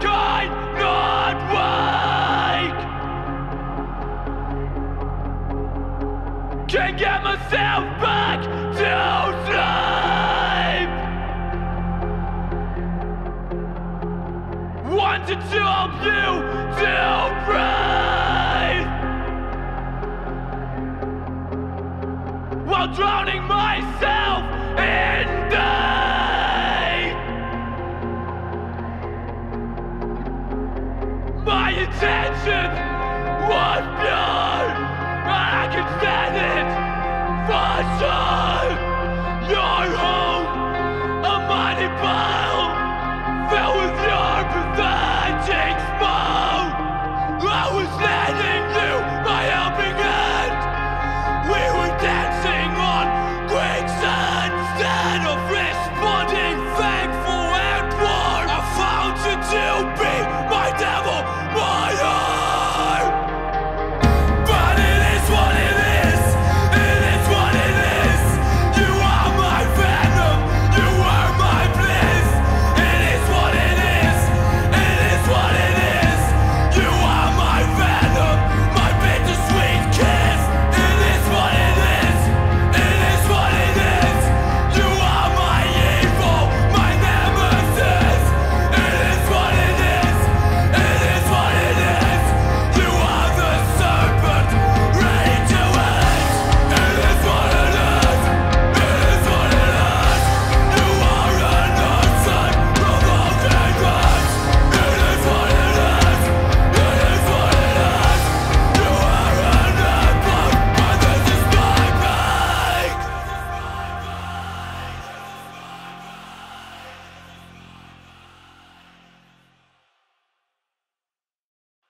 kind, not weak. Can't get myself back to sleep. Wanted to help you to breathe while drowning myself in death. My intention. Was pure, and I can stand it. For sure.